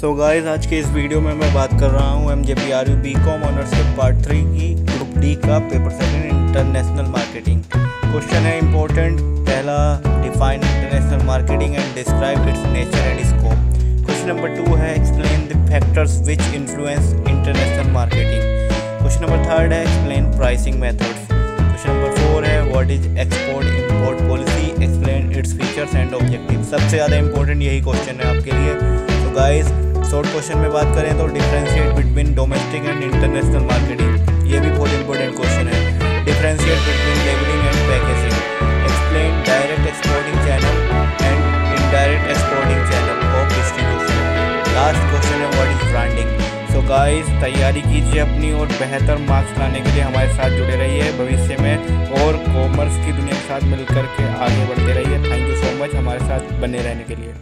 सो so guys आज के इस वीडियो में मैं बात कर रहा हूँ M J P R U B com honourship part three की ग्रुप डी का paper second international marketing question है इंपॉर्टेंट पहला define international marketing and describe its nature and scope question number two है explain the factors which influence international marketing question number third है explain pricing methods question number four है what is export import policy explain its features and objective सबसे ज़्यादा important यही question है आपके लिए। Guys short question में बात करें तो differentiate between domestic and international marketing ये भी बहुत इंपॉर्टेंट क्वेश्चन है। Differentiate between labelling and packaging explain direct exporting channel and indirect exporting channel of distribution last question है what is branding so guys तैयारी कीजिए अपनी और बेहतर मार्क्स लाने के लिए हमारे साथ जुड़े रहिए। भविष्य में और कॉमर्स की दुनिया के साथ मिलकर के आगे बढ़ते रहिए। थैंक यू सो मच हमारे साथ बने रहने के लिए।